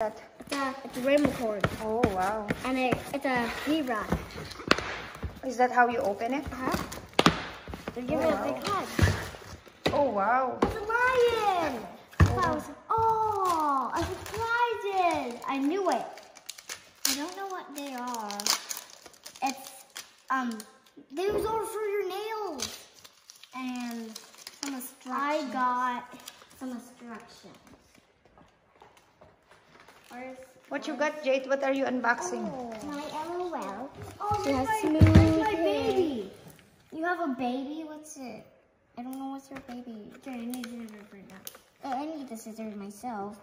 that? It's a, it's a rainbow cord. Oh, wow. And it, it's a zebra. Is that how you open it? Uh-huh. They give Oh, it a big wow. hug. Oh, wow. It's a lion! I was, oh, a surprises! I knew it. I don't know what they are. It's, um, those are for your nails. And some instructions. I got some instructions. Where's What you got, Jade? What are you unboxing? Oh, my LOL. Oh, She has my, smooth my baby. You have a baby? What's it? I don't know what's your baby. Okay, I need scissors right now. I need the scissors myself.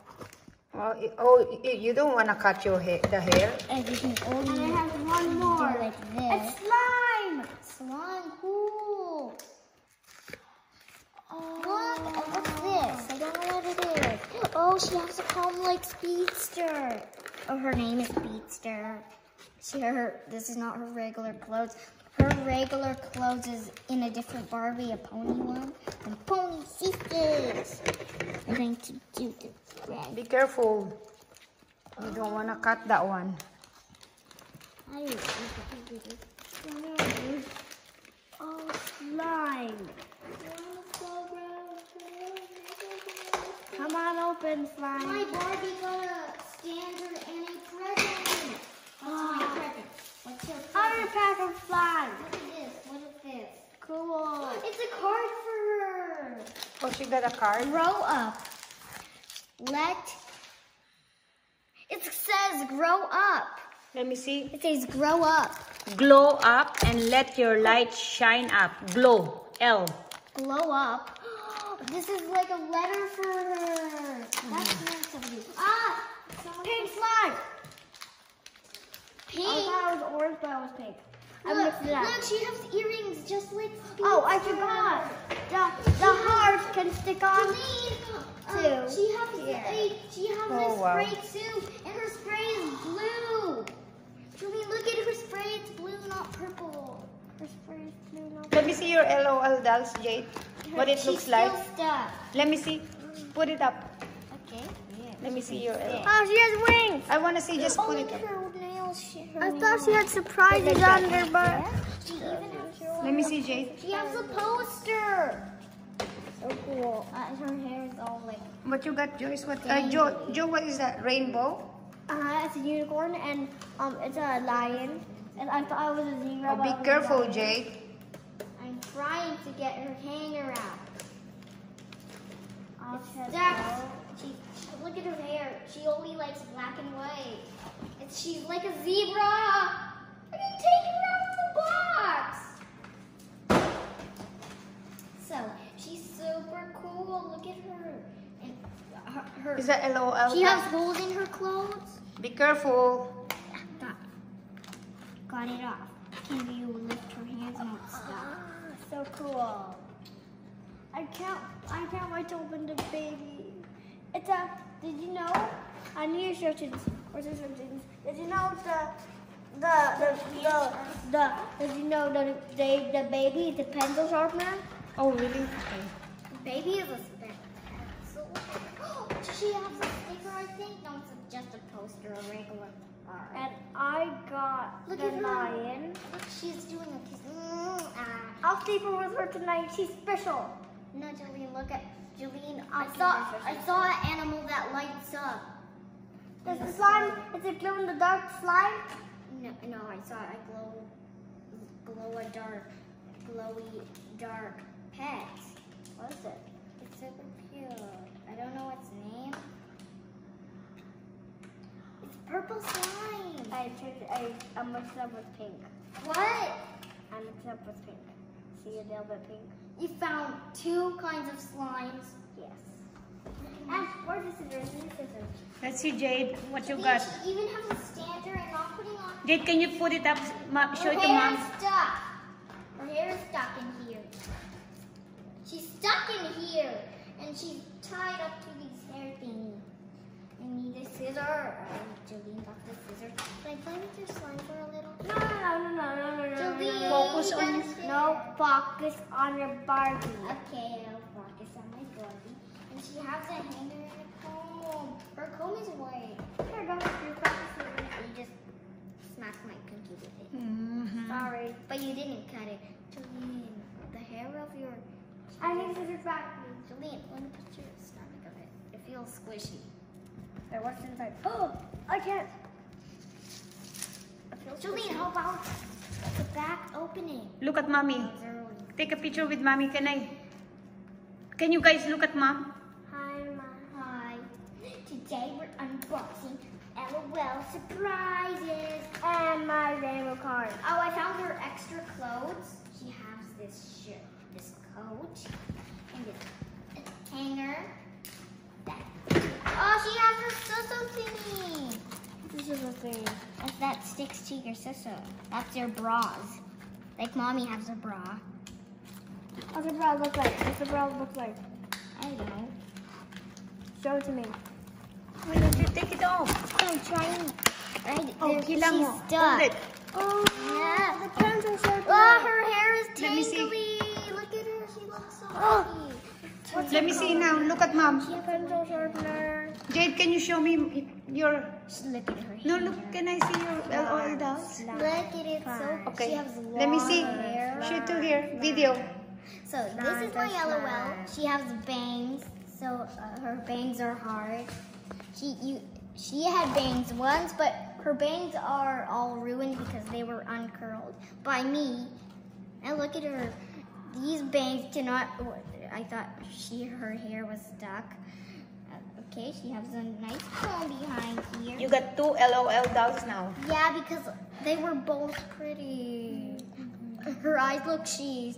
Oh, oh, you don't want to cut your hair, the hair? And you can only And I have one more. like this. It's slime. slime. Cool. What? Oh, what's this? I don't know what it is. Oh, she has to come like Speedster. Oh, her name is Speedster. She, her, this is not her regular clothes. Her regular clothes is in a different Barbie, a pony one. And pony sisters. I'm going to do this red. Be careful. You don't want to cut that one. I don't know I can do this. Oh, slime. Come on, open slime. My Barbie got a standard and a present. What's my ah. present? What's your Other present? pack of slime. What is this? What is this? Cool. It's a card for her. Oh, she got a card? Grow up. Let. It says grow up. Let me see. It says grow up. Glow up and let your light shine up. Glow. L. Glow up. This is like a letter for her. That's nice of you. Ah! Pink slime. Pink! I thought it was orange, but it was pink. I Look, mixed it up. look, she has earrings just like Oh, I forgot. The, the heart can stick on. Celine, um, she has Here. a she has Oh, a wow. spray too, and her spray is blue. Julie, look at her spray. It's blue, not purple. Her spray is blue, not purple. Let me see your LOL dolls, Jade. What it She's looks like. stuck. Let me see. Put it up. Okay. Let me see your LOL. Oh, she has wings. I want to see. Just oh, put it at up. her nails. She, I thought she had surprises on her butt. She even has. Let me see, Jade. She has a poster. So cool. Uh, her hair is all like. What you got, Joyce? What? Uh, Joe, Joe, what is that? Rainbow? Uh, it's a unicorn and um, it's a lion. And I thought it was a zebra. Oh, be it was a careful, lion. Jade. I'm trying to get her hanger out. I'll It's check stuck. She, she, look at her hair. She only likes black and white. It's, she's like a zebra. I can take her out of the box. So she's super cool. Look at her. And her, her Is that LOL? she has holes in her clothes. Be careful. Got, got it off. Can you lift her hands and it's stuck? So cool. I can't. I can't wait to open the baby. It's a. Did you know? I need. Where's the instructions? Did you know the. The, the, the, the, did you know the, the, the baby a pencil sharpener? Oh, really? Baby is a pencil. Does she have a sticker, I think? No, it's a, just a poster, a regular. And I got Look the at lion. Look, she's doing a kiss. I'll sleep with her tonight. She's special. No, Jolene, look at Jolene. I saw I saw an animal that lights up. Does the slime, is it glow in the dark slime? No, no, I saw a glow, glow a dark, glowy dark pet. What is it? It's super cute. I don't know its name. It's purple slime. I tried, I, I mixed it up with pink. What? I mixed it up with pink. See a little bit pink? You found two kinds of slimes. Yes. And where's the scissors? Where's scissors? Let's see, Jade. What you She got? even has a stander and not putting on. Jade, can you put it up? Show it to hair mom. is stuck. Her hair is stuck in here. She's stuck in here, and she's tied up to these hair thingy. I need a scissor. Uh, Jolene got the scissor. Can I play with your slime for a little? No, no, no, no, no, no, no, Jolene, no. Focus on gotta your- No, focus on your Barbie. Okay, I'll focus on my Barbie. And she has a hanger and a comb. Her comb is white. Here, go. You're practicing. You just smacked my pinky with it. Mhm. Sorry. But you didn't cut it. Jolene, the hair of your... I need scissors back. Jolene, let me put your stomach of it. It feels squishy. There, what's inside? Oh, I can't. It feels Jolene, squishy. how about the back opening? Look at mommy. Zero. Take a picture with mommy. Can I? Can you guys look at mom? Hi, Mom. Hi. Today we're unboxing LOL surprises. And my rainbow card. Oh, I found her extra clothes. She has this shirt, this coat, and this hanger. Oh, she has her so thingy. This is a thing. If that sticks to your sister, that's your bras. Like mommy has a bra. What's the bra look like? What's the bra look like? I don't know. Show it to me. Why don't you take it off? I'm trying. Right Oh, she's mo. stuck. Hold it. Oh, Yeah. the pencil sharpener. Oh, her hair is Let me see. tangly. Look at her. She looks so Oh. Let me see now. Look at mom. The pencil sharpener. Jade, can you show me your? Just look at her No, look. Can I see your LOL dolls? Look at it. So Okay. she has Let me see. long hair. Shoot to here. Video. So this is my LOL. She has bangs. So uh, her bangs are hard. She you she had bangs once, but her bangs are all ruined because they were uncurled by me. And look at her. These bangs cannot. I thought she her hair was stuck. Okay, she has a nice comb behind here. You got two LOL dolls now. Yeah, because they were both pretty. Her eyes look she's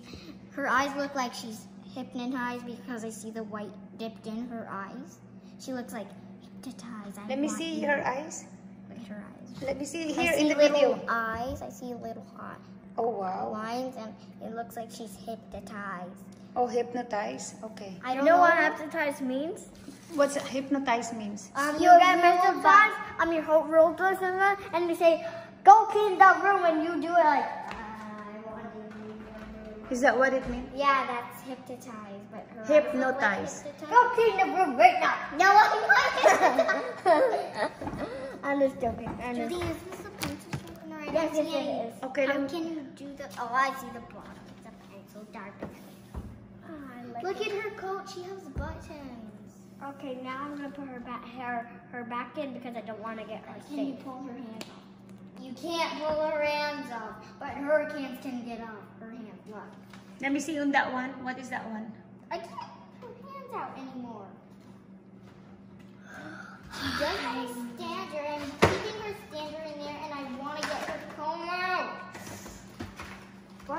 her eyes look like she's hypnotized because I see the white dipped in her eyes. She looks like hypnotized. I Let me see you. her eyes. Look at her eyes. Let me see here in the little video. eyes. I see little hot Oh wow. lines, and it looks like she's hypnotized. Oh, hypnotized? Okay. I don't know know. what hypnotized means? What's hypnotized means? Um, You your get mental robot- thoughts. I'm your whole role person, and they say, "Go clean that room," and you do it like. I want to- Is that what it means? Yeah, that's hypnotized, but her eyes look like Hypnotize. hypnotized. Go clean the room right now. No, I'm not. I'm just joking. I'm just- Judy, is this a pencil sharpener? I Yes, don't yes, see it any. is. Okay, How let me- Oh, I see the bottom. It's a pencil sharpener. Ah, I like Look it. at her coat. She has buttons. Okay, now I'm gonna put her back her her back in because I don't want to get her Can you pull her hands off? You can't pull her hands off, but hurricanes can get off her hands. Look. Let me see on that one. What is that one? I can't put her hands out anymore. She doesn't stand